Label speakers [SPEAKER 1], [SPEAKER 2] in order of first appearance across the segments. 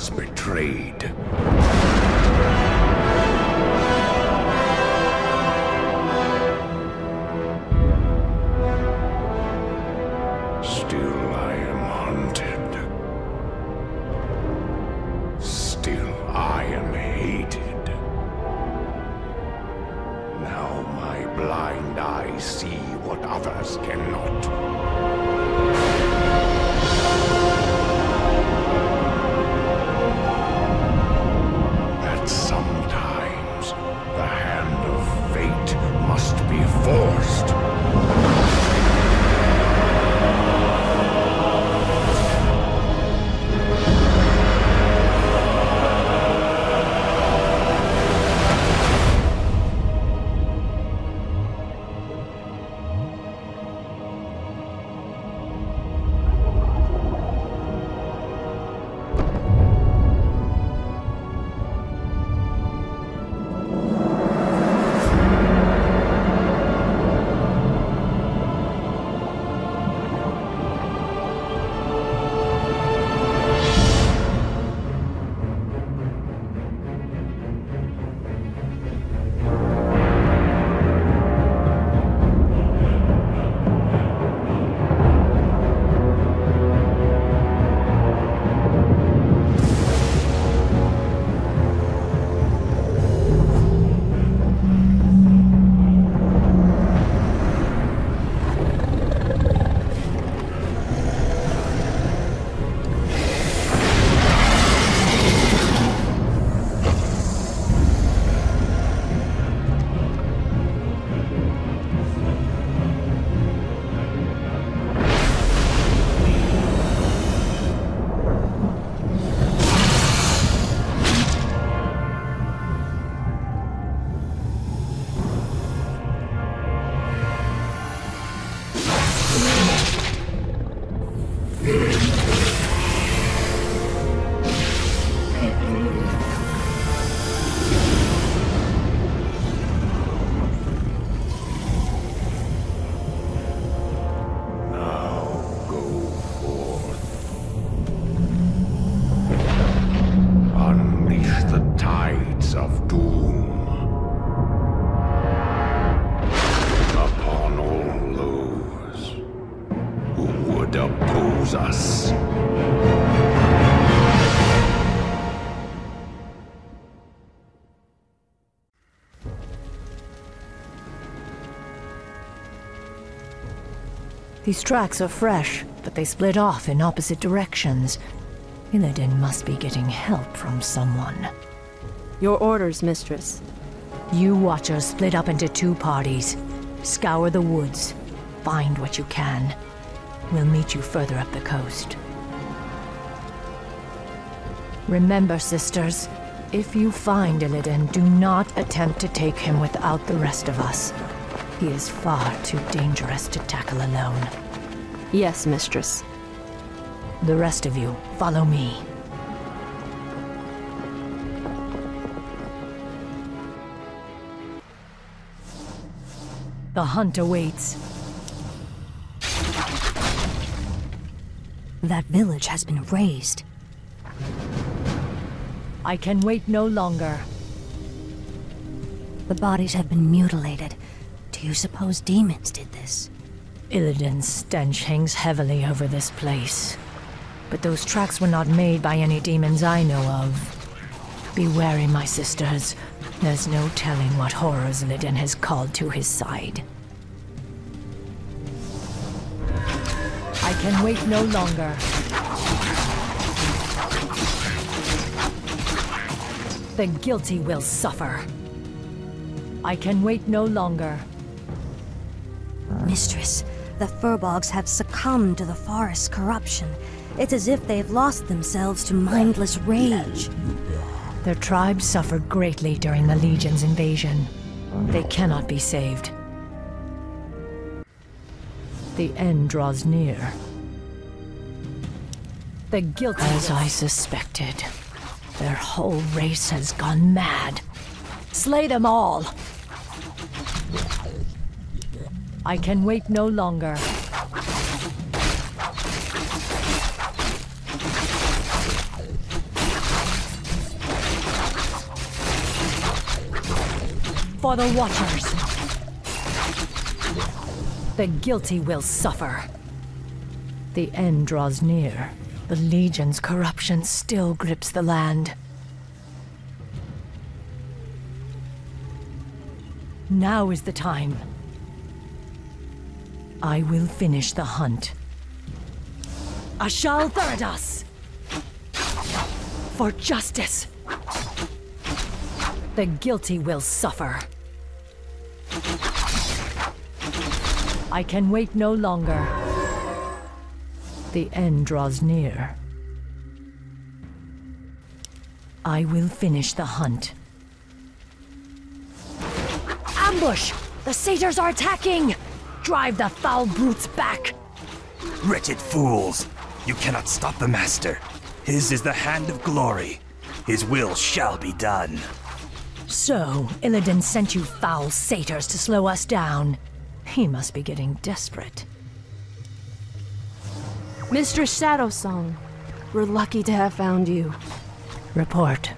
[SPEAKER 1] was betrayed.
[SPEAKER 2] These tracks are fresh, but they split off in opposite directions. Illidan must be getting help from someone.
[SPEAKER 3] Your orders, mistress.
[SPEAKER 2] You watchers split up into two parties. Scour the woods. Find what you can. We'll meet you further up the coast. Remember, sisters, if you find Illidan, do not attempt to take him without the rest of us. He is far too dangerous to tackle alone.
[SPEAKER 3] Yes, mistress.
[SPEAKER 2] The rest of you, follow me. The hunt awaits.
[SPEAKER 4] That village has been razed.
[SPEAKER 2] I can wait no longer.
[SPEAKER 4] The bodies have been mutilated. Do you suppose demons did this?
[SPEAKER 2] Illidan's stench hangs heavily over this place. But those tracks were not made by any demons I know of. Be wary, my sisters. There's no telling what horrors Illidan has called to his side. I can wait no longer. The guilty will suffer. I can wait no longer.
[SPEAKER 4] Mistress, the Furbolgs have succumbed to the forest's corruption. It's as if they've lost themselves to mindless rage.
[SPEAKER 2] Their tribe suffered greatly during the Legion's invasion. They cannot be saved. The end draws near. The guilty... As I suspected, their whole race has gone mad. Slay them all! I can wait no longer. For the Watchers! The guilty will suffer. The end draws near. The Legion's corruption still grips the land. Now is the time. I will finish the hunt. Ashal Theradas! For justice! The guilty will suffer. I can wait no longer. The end draws near. I will finish the hunt. Ambush! The satyrs are attacking! Drive the foul brutes back!
[SPEAKER 5] Wretched fools! You cannot stop the Master. His is the hand of glory. His will shall be done.
[SPEAKER 2] So, Illidan sent you foul satyrs to slow us down. He must be getting desperate.
[SPEAKER 3] Mistress Shadowsong, we're lucky to have found you.
[SPEAKER 2] Report.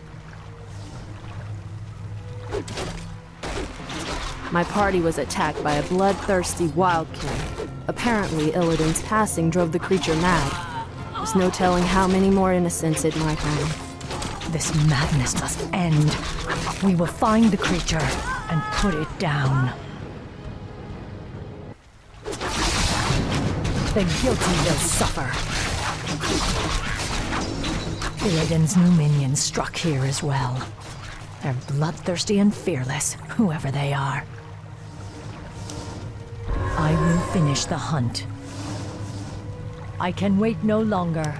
[SPEAKER 3] My party was attacked by a bloodthirsty wildkin. Apparently, Illidan's passing drove the creature mad. There's no telling how many more innocents it might harm.
[SPEAKER 2] This madness must end. We will find the creature and put it down. The guilty will suffer. Illidan's new minions struck here as well. They're bloodthirsty and fearless, whoever they are. I will finish the hunt. I can wait no longer.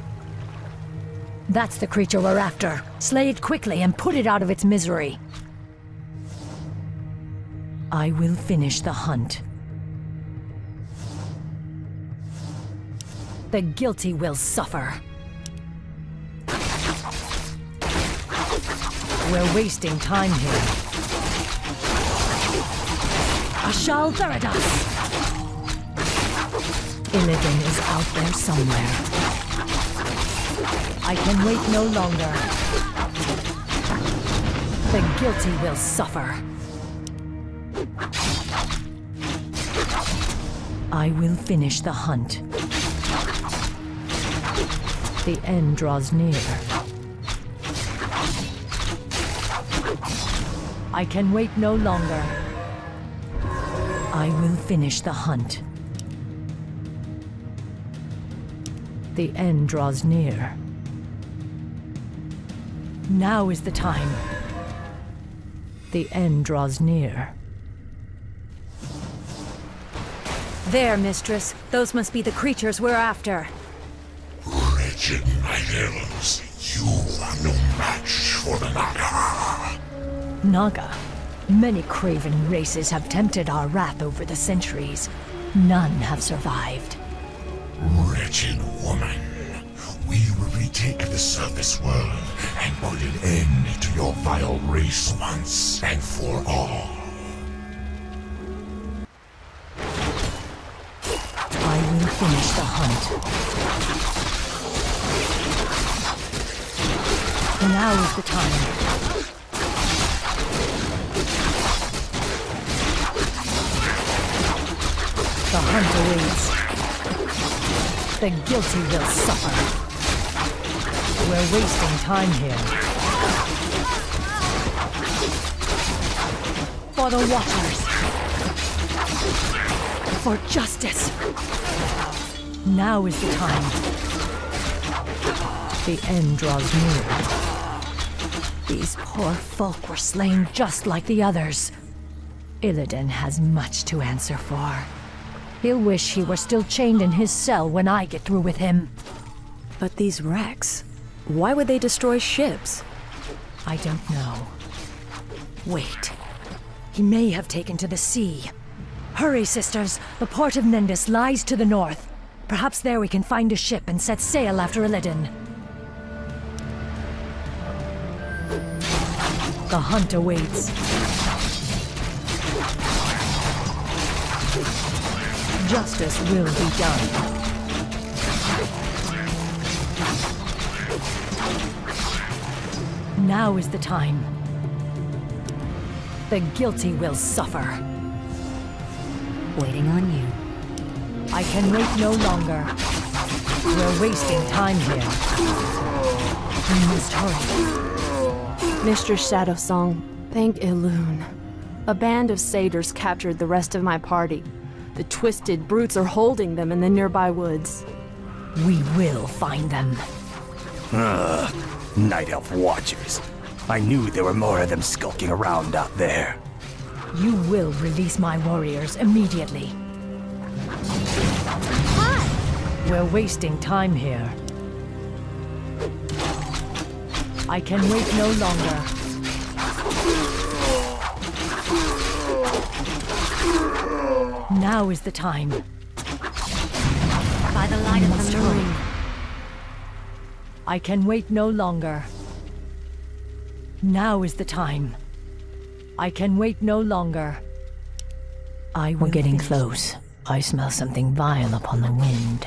[SPEAKER 2] That's the creature we're after. Slay it quickly and put it out of its misery. I will finish the hunt. The guilty will suffer. We're wasting time here. Ashal Theradas! Illidan is out there somewhere. I can wait no longer. The guilty will suffer. I will finish the hunt. The end draws near. I can wait no longer. I will finish the hunt. The end draws near. Now is the time. The end draws near. There, mistress. Those must be the creatures we're after.
[SPEAKER 6] Wretched night elves, you are no match for the Naga.
[SPEAKER 2] Naga. Many craven races have tempted our wrath over the centuries. None have survived.
[SPEAKER 6] Wretched woman, we will retake the surface world and put an end to your vile race once and for all.
[SPEAKER 2] I will finish the hunt. Now is the time. The hunt awaits. The guilty will suffer. We're wasting time here. For the Watchers. For justice. Now is the time. The end draws near. These poor folk were slain just like the others. Illidan has much to answer for. He'll wish he were still chained in his cell when I get through with him.
[SPEAKER 3] But these wrecks, why would they destroy ships?
[SPEAKER 2] I don't know. Wait. He may have taken to the sea. Hurry, sisters. The port of Nendis lies to the north. Perhaps there we can find a ship and set sail after Illidan. The hunt awaits. Justice will be done. Now is the time. The guilty will suffer.
[SPEAKER 7] Waiting on you.
[SPEAKER 2] I can wait no longer. We're wasting time here. We must hurry.
[SPEAKER 3] Mistress Shadowsong, thank Elune. A band of satyrs captured the rest of my party. The twisted brutes are holding them in the nearby woods.
[SPEAKER 2] We will find them.
[SPEAKER 5] Ugh. Night Elf Watchers. I knew there were more of them skulking around out there.
[SPEAKER 2] You will release my warriors immediately. We're wasting time here. I can wait no longer. Now is the time.
[SPEAKER 7] By the light of the moon.
[SPEAKER 2] I can wait no longer. Now is the time. I can wait no longer. I We're getting close. I smell something vile upon the wind.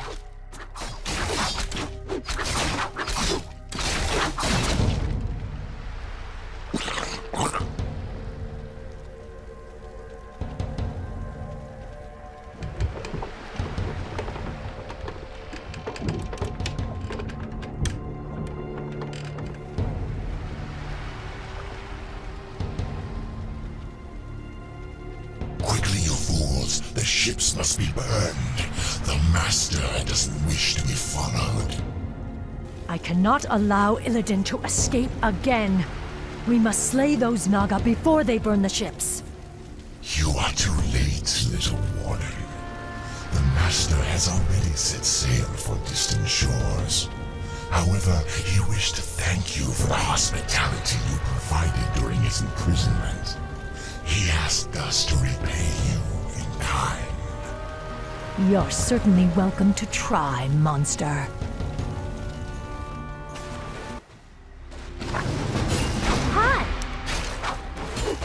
[SPEAKER 2] Cannot allow Illidan to escape again. We must slay those Naga before they burn the ships.
[SPEAKER 6] You are too late, little warden. The Master has already set sail for distant shores. However, he wished to thank you for the hospitality you provided during his imprisonment. He asked us to repay you in kind.
[SPEAKER 2] You're certainly welcome to try, monster.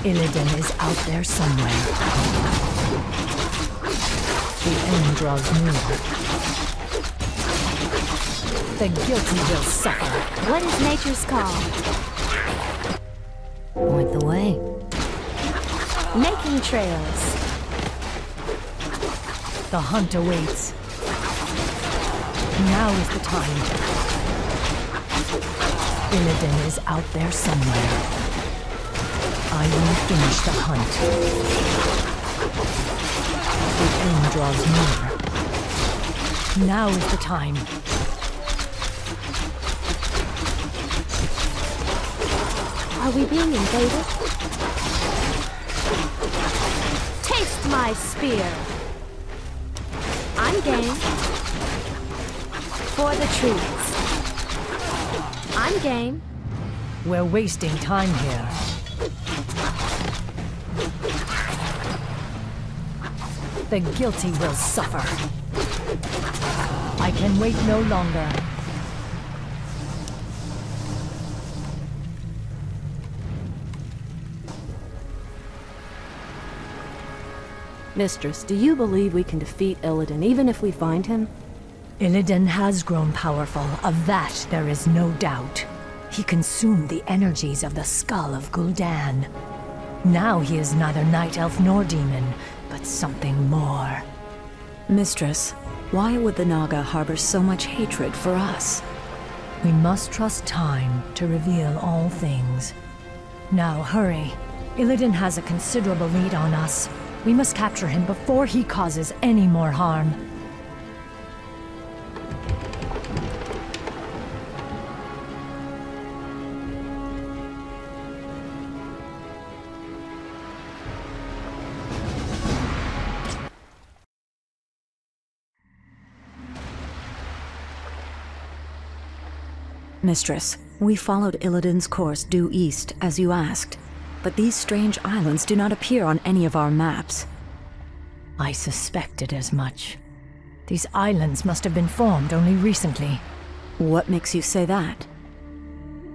[SPEAKER 2] Illidan is out there somewhere. The end draws near. The guilty will suffer.
[SPEAKER 7] What is nature's call? Point the way.
[SPEAKER 3] Making trails.
[SPEAKER 2] The hunt awaits. Now is the time. Illidan is out there somewhere. I will finish the hunt. The end draws near. Now is the time.
[SPEAKER 3] Are we being invaded? Taste my spear. I'm game. For the trees. I'm game.
[SPEAKER 2] We're wasting time here. The guilty will suffer. I can wait no longer.
[SPEAKER 3] Mistress, do you believe we can defeat Illidan even if we find him?
[SPEAKER 2] Illidan has grown powerful, of that there is no doubt. He consumed the energies of the skull of Gul'dan. Now he is neither night elf nor demon, but something more.
[SPEAKER 8] Mistress, why would the Naga harbor so much hatred for us?
[SPEAKER 2] We must trust time to reveal all things. Now hurry. Illidan has a considerable lead on us. We must capture him before he causes any more harm.
[SPEAKER 8] Mistress, we followed Illidan's course due east, as you asked. But these strange islands do not appear on any of our maps.
[SPEAKER 2] I suspected as much. These islands must have been formed only recently.
[SPEAKER 8] What makes you say that?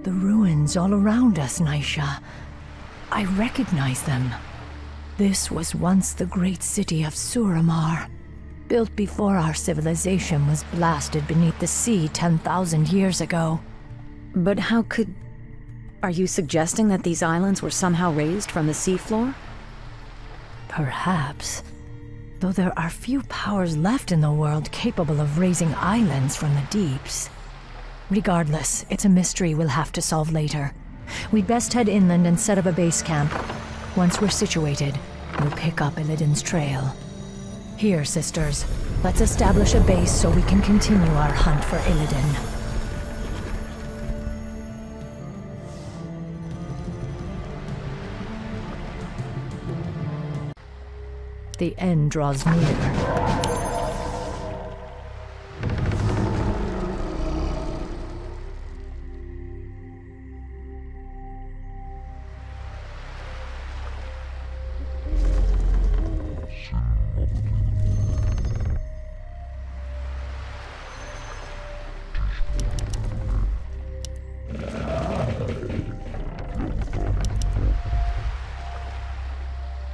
[SPEAKER 2] The ruins all around us, Naisha. I recognize them. This was once the great city of Suramar, built before our civilization was blasted beneath the sea 10,000 years ago.
[SPEAKER 8] But how could... Are you suggesting that these islands were somehow raised from the seafloor?
[SPEAKER 2] Perhaps. Though there are few powers left in the world capable of raising islands from the deeps. Regardless, it's a mystery we'll have to solve later. We'd best head inland and set up a base camp. Once we're situated, we'll pick up Illidan's trail. Here, sisters, let's establish a base so we can continue our hunt for Illidan. The end draws near.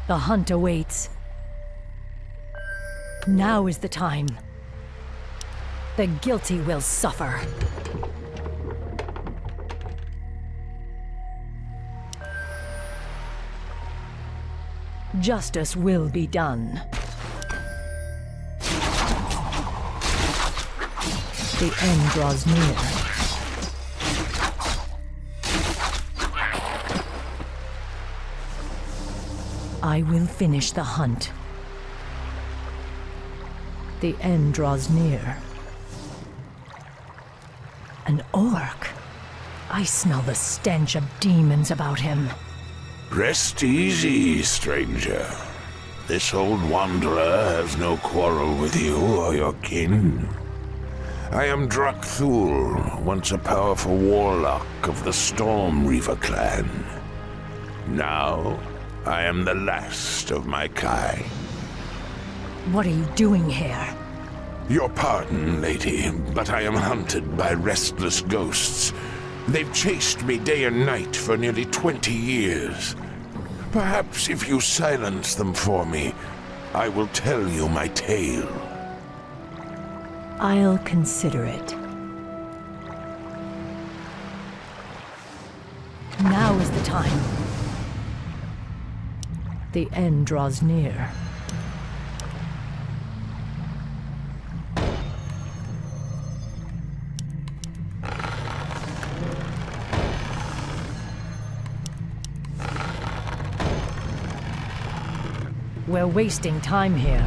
[SPEAKER 2] The hunt awaits. Now is the time. The guilty will suffer. Justice will be done. The end draws near. I will finish the hunt. The end draws near. An orc. I smell the stench of demons about him.
[SPEAKER 6] Rest easy, stranger. This old wanderer has no quarrel with you or your kin. I am Drak'thul, once a powerful warlock of the Stormreaver clan. Now, I am the last of my kind.
[SPEAKER 2] What are you doing here?
[SPEAKER 6] Your pardon, lady, but I am hunted by restless ghosts. They've chased me day and night for nearly 20 years. Perhaps if you silence them for me, I will tell you my tale.
[SPEAKER 2] I'll consider it. Now is the time. The end draws near. Wasting time here.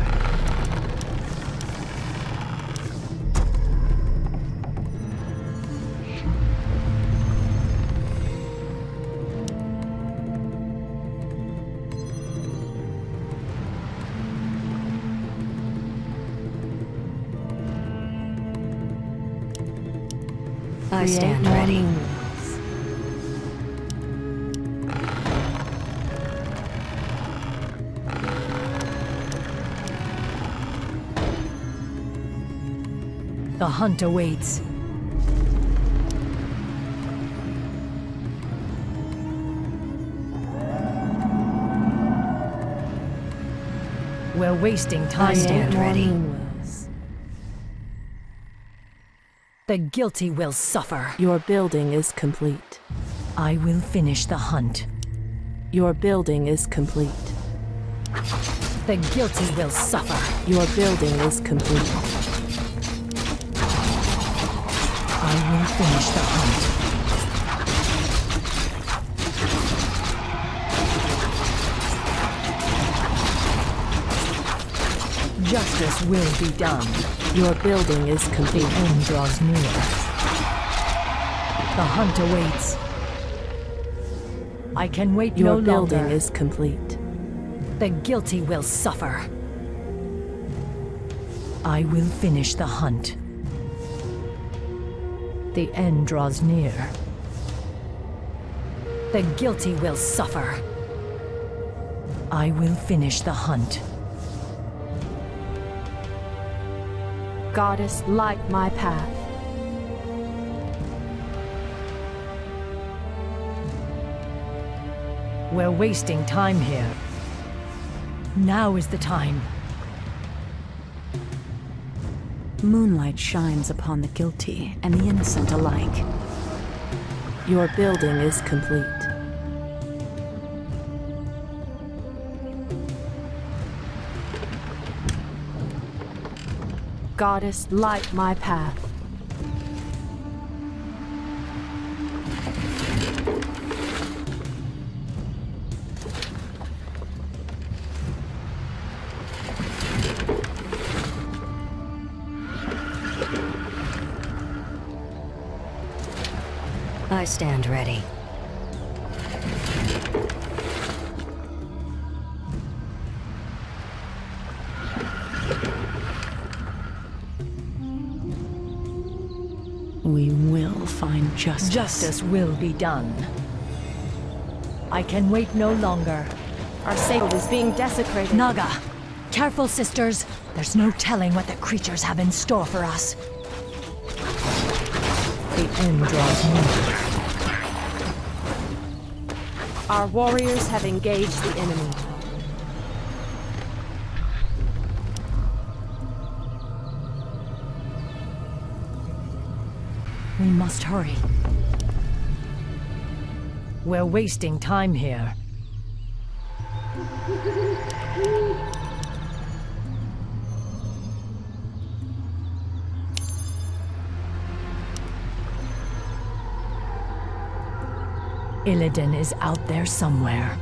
[SPEAKER 7] I stand ready.
[SPEAKER 2] The hunt awaits. We're wasting time.
[SPEAKER 7] I stand ready.
[SPEAKER 2] The guilty will suffer.
[SPEAKER 3] Your building is complete.
[SPEAKER 2] I will finish the hunt.
[SPEAKER 3] Your building is complete.
[SPEAKER 2] The guilty will suffer.
[SPEAKER 3] Your building is complete.
[SPEAKER 2] Finish the hunt. Justice will be done.
[SPEAKER 3] Your building is complete.
[SPEAKER 2] The end draws near. The hunt awaits. I can wait
[SPEAKER 3] Your
[SPEAKER 2] no
[SPEAKER 3] building is complete.
[SPEAKER 2] The guilty will suffer. I will finish the hunt. The end draws near. The guilty will suffer. I will finish the hunt.
[SPEAKER 3] Goddess, light my path.
[SPEAKER 2] We're wasting time here. Now is the time.
[SPEAKER 8] Moonlight shines upon the guilty and the innocent alike.
[SPEAKER 3] Your building is complete. Goddess, light my path.
[SPEAKER 7] I stand ready.
[SPEAKER 8] We will find justice.
[SPEAKER 2] Justice will be done. I can wait no longer.
[SPEAKER 3] Our sacred is being desecrated.
[SPEAKER 2] Naga! Careful, sisters. There's no telling what the creatures have in store for us. The end draws near.
[SPEAKER 3] Our warriors have engaged the enemy.
[SPEAKER 2] We must hurry. We're wasting time here. Illidan is out there somewhere.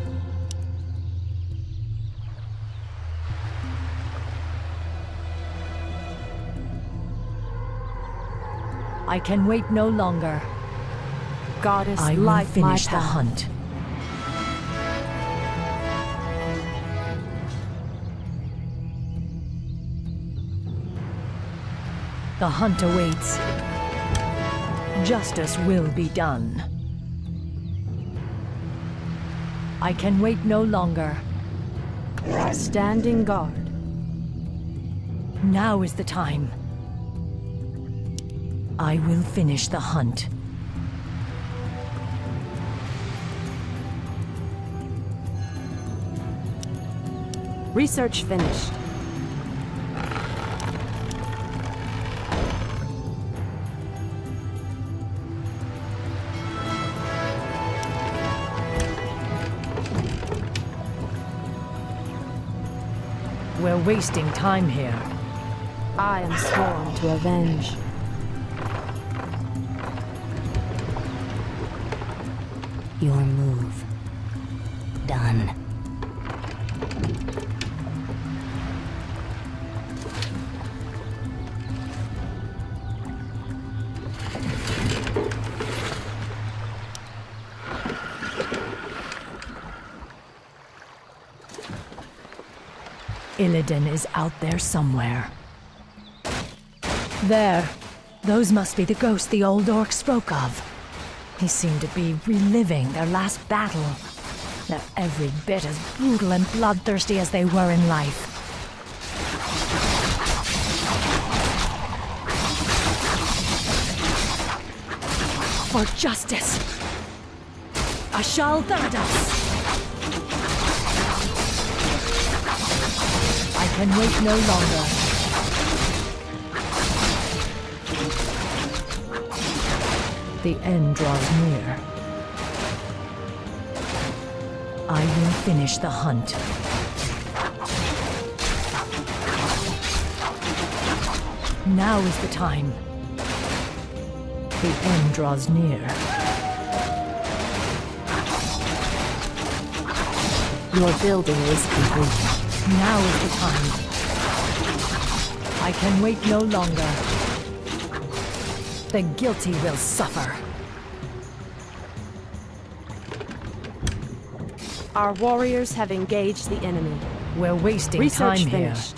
[SPEAKER 2] I can wait no longer.
[SPEAKER 3] Goddess,
[SPEAKER 2] I will finish the hunt. The hunt awaits. Justice will be done. I can wait no longer.
[SPEAKER 3] Standing guard.
[SPEAKER 2] Now is the time. I will finish the hunt.
[SPEAKER 3] Research finished.
[SPEAKER 2] Wasting time here.
[SPEAKER 3] I am sworn to avenge.
[SPEAKER 2] Illidan is out there somewhere. There. Those must be the ghosts the old orc spoke of. They seem to be reliving their last battle. They're every bit as brutal and bloodthirsty as they were in life. For justice! Ashal Thanados! Can wait no longer. The end draws near. I will finish the hunt. Now is the time. The end draws near.
[SPEAKER 3] Your building is complete.
[SPEAKER 2] Now is the time. I can wait no longer. The guilty will suffer.
[SPEAKER 3] Our warriors have engaged the enemy.
[SPEAKER 2] We're wasting
[SPEAKER 3] Research
[SPEAKER 2] time here.
[SPEAKER 3] finished.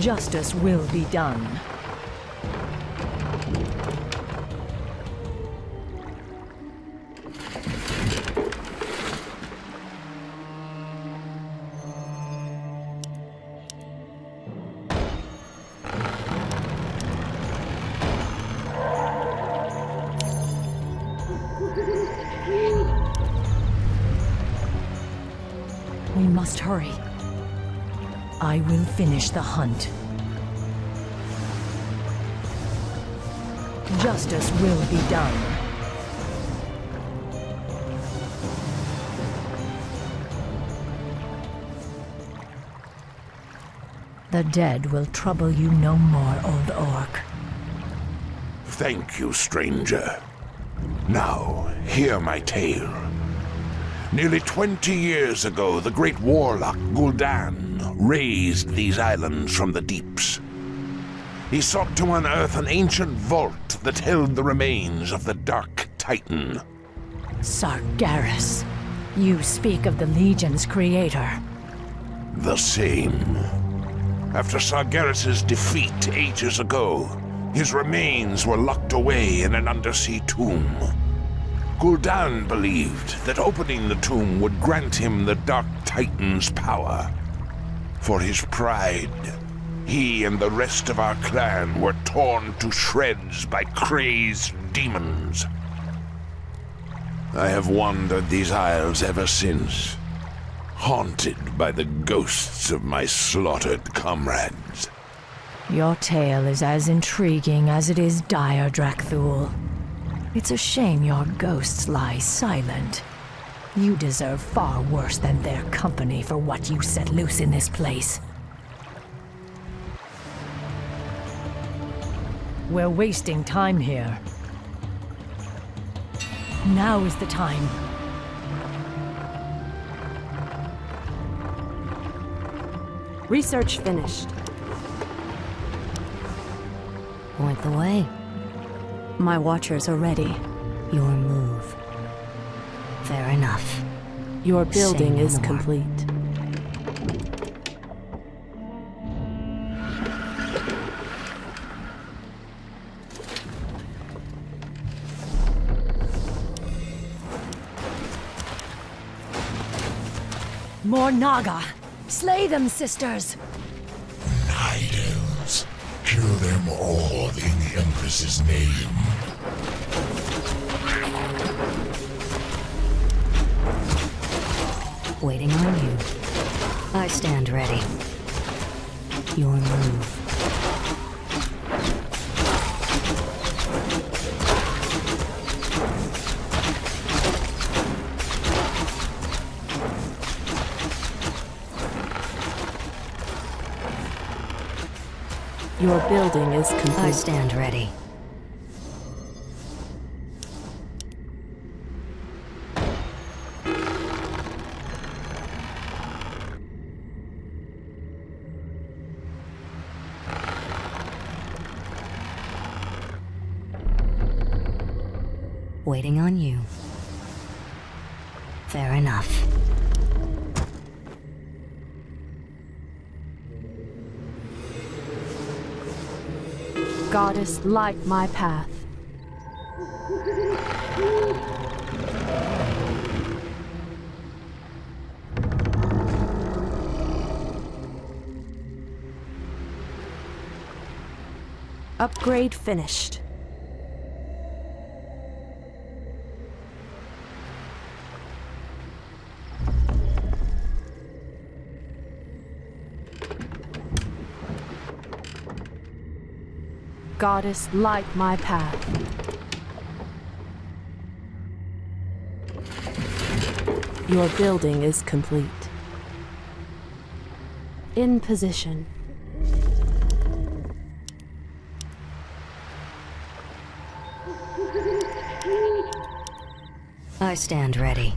[SPEAKER 2] Justice will be done. Must hurry. I will finish the hunt. Justice will be done. The dead will trouble you no more, old orc.
[SPEAKER 6] Thank you, stranger. Now, hear my tale. Nearly 20 years ago, the great warlock Gul'dan raised these islands from the deeps. He sought to unearth an ancient vault that held the remains of the Dark Titan.
[SPEAKER 2] Sargeras. You speak of the Legion's creator.
[SPEAKER 6] The same. After Sargeras' defeat ages ago, his remains were locked away in an undersea tomb. Gul'dan believed that opening the tomb would grant him the Dark Titan's power. For his pride, he and the rest of our clan were torn to shreds by crazed demons. I have wandered these isles ever since, haunted by the ghosts of my slaughtered comrades.
[SPEAKER 2] Your tale is as intriguing as it is dire, Drak'thul. It's a shame your ghosts lie silent. You deserve far worse than their company for what you set loose in this place. We're wasting time here. Now is the time.
[SPEAKER 3] Research finished.
[SPEAKER 7] Point the way.
[SPEAKER 8] My watchers are ready.
[SPEAKER 7] Your move. Fair enough.
[SPEAKER 3] Your building
[SPEAKER 7] Say
[SPEAKER 3] is
[SPEAKER 7] more.
[SPEAKER 3] complete.
[SPEAKER 2] More Naga! Slay them, sisters!
[SPEAKER 6] Night elves. Kill them all in the Empress's name.
[SPEAKER 7] Waiting on you. I stand ready. Your move.
[SPEAKER 3] Your building is complete.
[SPEAKER 7] I stand ready. Waiting on you.
[SPEAKER 3] Goddess, light my path. Upgrade finished. Goddess, light my path. Your building is complete. In position.
[SPEAKER 7] I stand ready.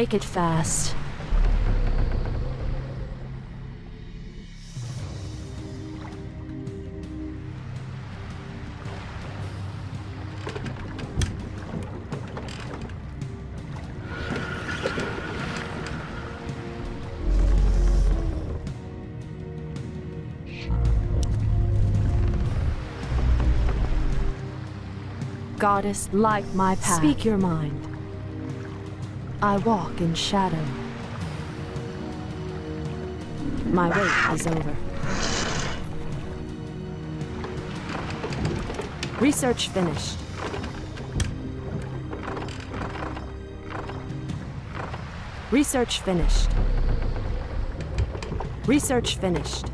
[SPEAKER 3] Make it fast. Goddess, light my path. Speak your mind. I walk in shadow. My wait is over. Research finished. Research finished. Research finished.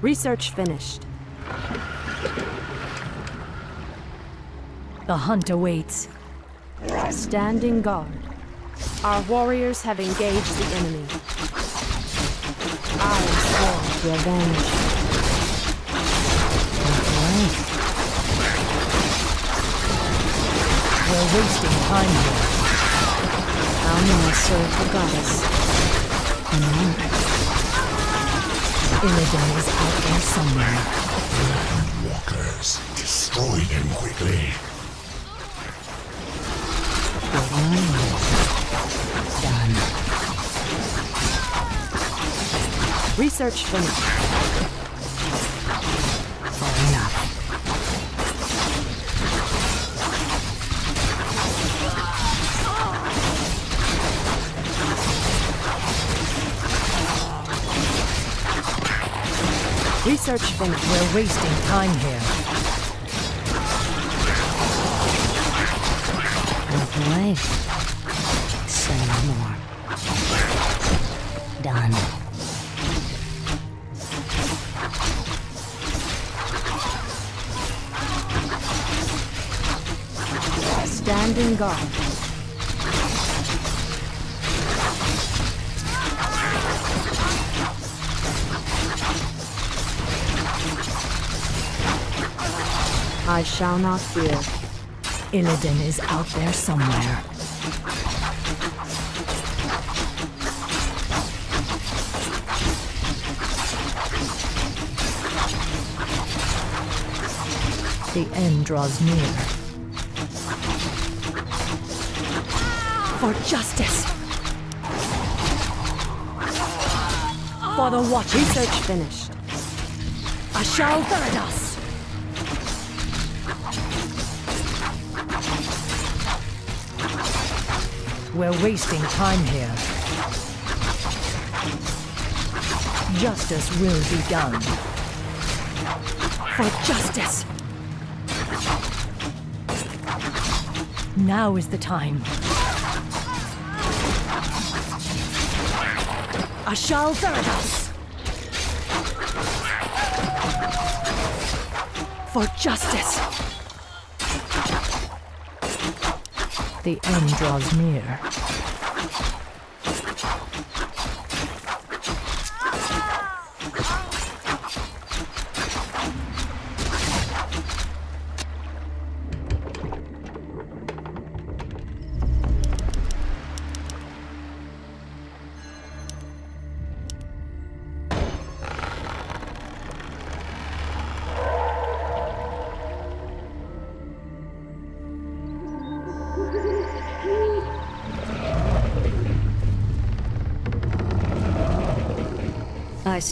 [SPEAKER 3] Research finished.
[SPEAKER 2] The hunt awaits.
[SPEAKER 3] Standing guard. Our warriors have engaged the enemy. I to avenge.
[SPEAKER 2] We're wasting time here.
[SPEAKER 8] How may I serve the goddess?
[SPEAKER 2] Illidan is out there somewhere.
[SPEAKER 6] Walkers, destroy them quickly.
[SPEAKER 3] Research finished.
[SPEAKER 2] We're wasting time here.
[SPEAKER 8] Out the way. Say no more. Done.
[SPEAKER 3] Standing guard. I shall not fear.
[SPEAKER 2] Illidan is out there somewhere. The end draws near. For justice! For the Watchers!
[SPEAKER 3] Research finished.
[SPEAKER 2] Ashal Therados! We're wasting time here. Justice will be done. For justice! Now is the time. Ashal Therados! For justice! The end draws near.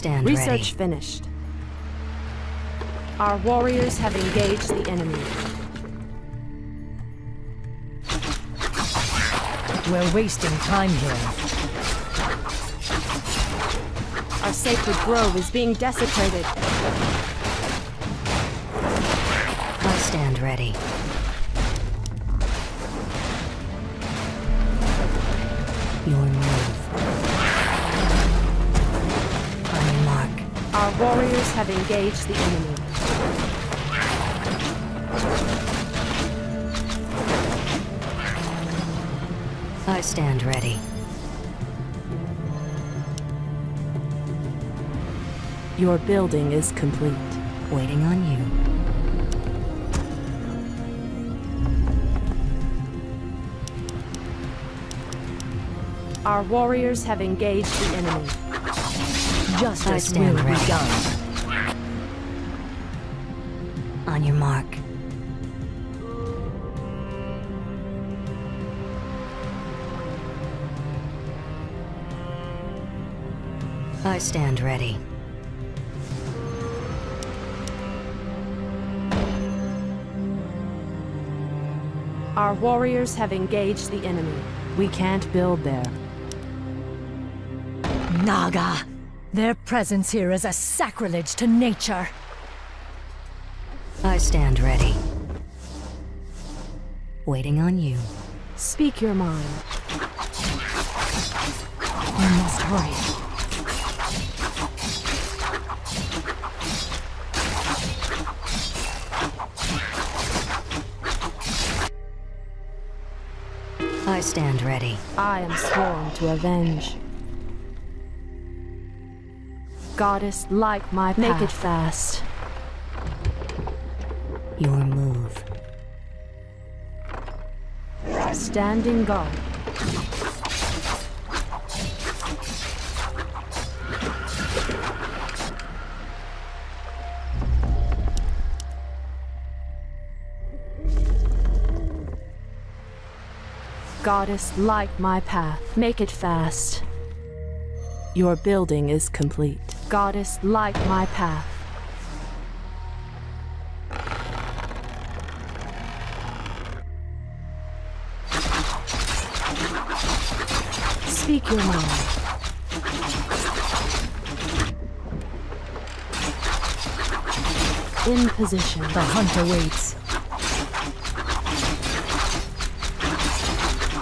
[SPEAKER 8] Stand
[SPEAKER 3] Research finished. Our warriors have engaged the enemy.
[SPEAKER 2] We're wasting time here.
[SPEAKER 3] Our sacred grove is being desecrated.
[SPEAKER 8] I stand ready.
[SPEAKER 3] Warriors have engaged the enemy.
[SPEAKER 8] I stand ready.
[SPEAKER 3] Your building is complete.
[SPEAKER 8] Waiting on you.
[SPEAKER 3] Our warriors have engaged the enemy.
[SPEAKER 2] Justice
[SPEAKER 7] stand
[SPEAKER 2] will be
[SPEAKER 7] ready.
[SPEAKER 2] done.
[SPEAKER 7] On your mark. I stand ready.
[SPEAKER 3] Our warriors have engaged the enemy. We can't build there.
[SPEAKER 2] Naga! Their presence here is a sacrilege to nature.
[SPEAKER 7] I stand ready. Waiting on you.
[SPEAKER 3] Speak your mind.
[SPEAKER 2] We must hurry.
[SPEAKER 7] I stand ready.
[SPEAKER 3] I am sworn to avenge. Goddess, like my path. Make it fast.
[SPEAKER 7] Your move.
[SPEAKER 3] Standing guard. Goddess, light my path. Make it fast. Your building is complete. Goddess, light my path. Speak your mind. In position.
[SPEAKER 2] The hunt awaits.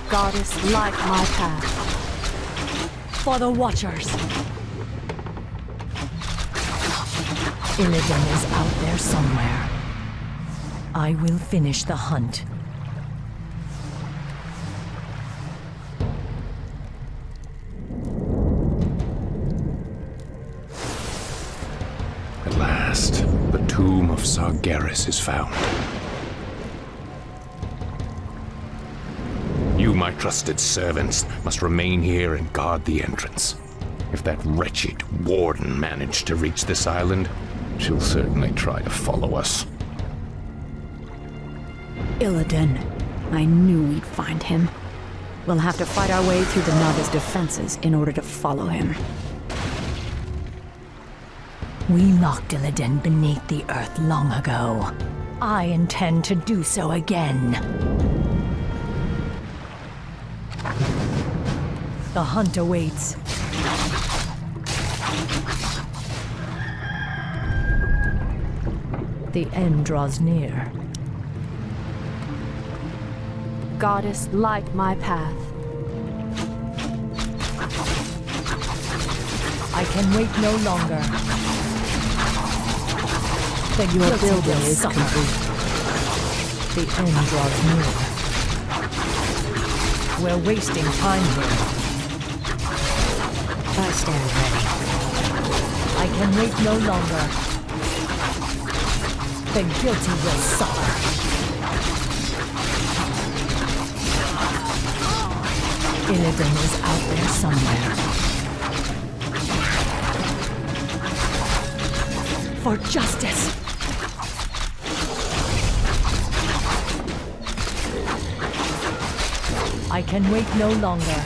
[SPEAKER 3] Goddess, like my path.
[SPEAKER 2] For the Watchers. Illidan is out there somewhere. I will finish the hunt.
[SPEAKER 9] At last, the tomb of Sargeras is found. You, my trusted servants, must remain here and guard the entrance. If that wretched warden managed to reach this island, she'll certainly try to follow us.
[SPEAKER 8] Illidan. I knew we'd find him. We'll have to fight our way through the Naga's defenses in order to follow him.
[SPEAKER 2] We locked Illidan beneath the earth long ago. I intend to do so again. The hunt awaits. The end draws near.
[SPEAKER 3] Goddess, light my path.
[SPEAKER 2] I can wait no longer. The
[SPEAKER 3] Your building is
[SPEAKER 2] suffer.
[SPEAKER 3] complete.
[SPEAKER 2] The end draws near. We're wasting time here.
[SPEAKER 7] I stand ready.
[SPEAKER 2] I can wait no longer. The guilty will suffer. Illidan is out there somewhere. For justice! I can wait no longer.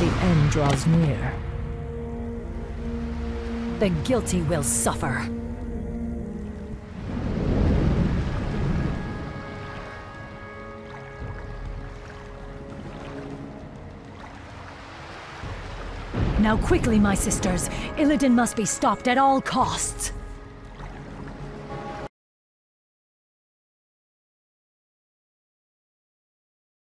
[SPEAKER 2] The end draws near. The guilty will suffer. Now quickly, my sisters. Illidan must be stopped at all costs.